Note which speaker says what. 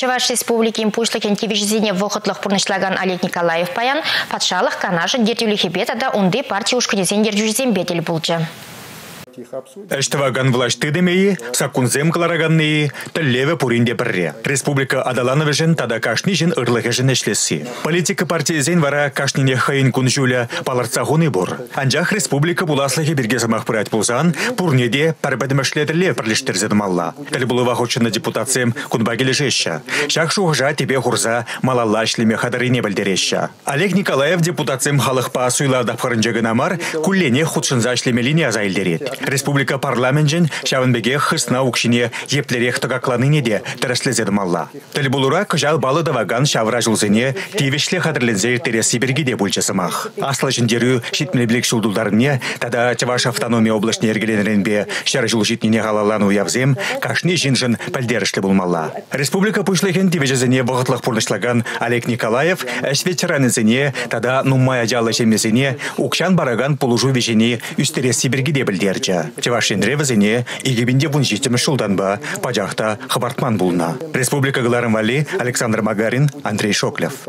Speaker 1: Чеваш Республики импульшлы кентивижзине вохотлых пурнышлаган Олег Николаев паян, патшалық канажы дертюлі хебет ада унды партия ушкадезен держюзен бетел булчы.
Speaker 2: Эштеваган влашты демеи, сакунзем калараганны, теллеве пуринде бірре. Республика адаланы жын тада кашни жын ырлығы жын эшлесі. Политика партия зен вара кашнине хайын күн жүлі паларцағуны бұр. Анжақ республика буласлығы бірге замақ пұрат бұлзан, пурнеде парбадымашлетірле бірліштерзеді малла. Калі бұлы вахучыны депутациям күнбагелі жеща. Шақ шуғжа тебе хурза малалла шлеме хадарыне білдереща. Олег Николаев депутациям халық па суйла дапқарынжығын амар, күллене худшынза шлеме линия зайлдерет. Республика парламентжен шавынбеге хысна укшине еплерех тыгакланыне де тәрәслезеді малла. Тіл бұлыра күжал балы даваган шавра жылзыне тивешле хадырлензе терес сибирги де бульчасымақ. Аслы жіндерю шитмелеблік шулдулдарыне тада Чаваш автономия облашне ергеленеренбе шар жыл житнине галалану явзем кашни жинжын пәлдерішлі булмалла. Республика пушлыхен тивежезіне бұғытлық пұрнышлаган Олег Николаев әш ветеранызыне тада нуммая жалы жемесіне укшан бараган пулужу сибирги де білдерчі. Чевашинре вазине игибинде вун житем шулданба пажахта хабартман булна. Республика Галарым Вали, Александр Магарин, Андрей Шоклев.